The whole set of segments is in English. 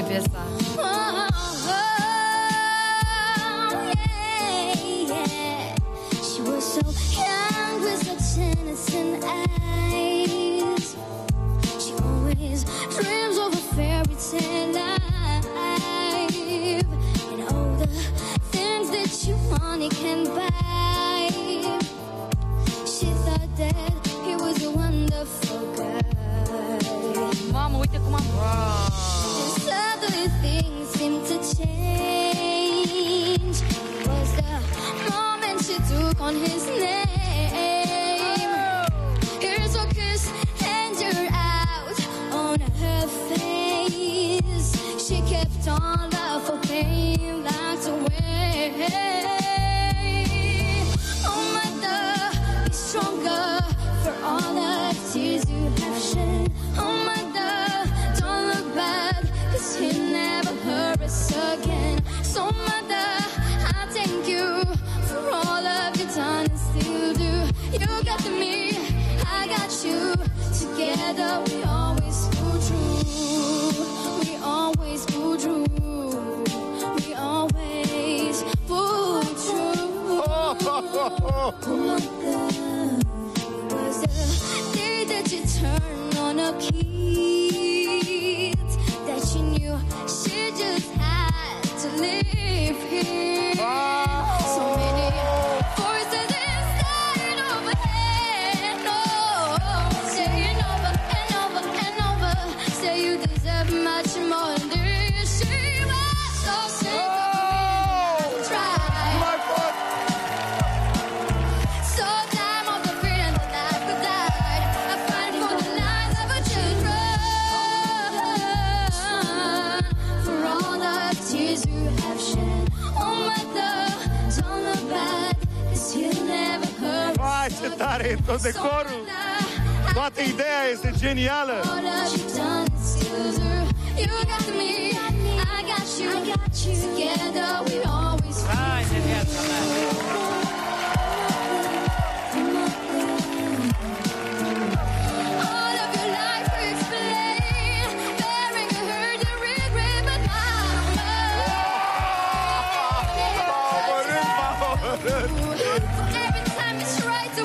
piesa. Oh. She was so young with such innocent eyes. She always dreams of a life and all the things that you money can buy. Things seemed to change. Was the moment she took on his name. Here's kiss and out on her face. She kept on love for pain away. We always pull through. We always pull through. We always the day that you on a key that she knew ce tare e tot decorul! Toată ideea este genială! Hai de viața mea!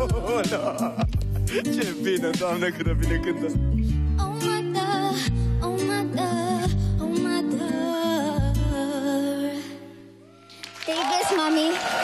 hola. C'è vino, doamna, când vine cântă. Oh, mother, oh, mother, oh, mother. Take this, mommy.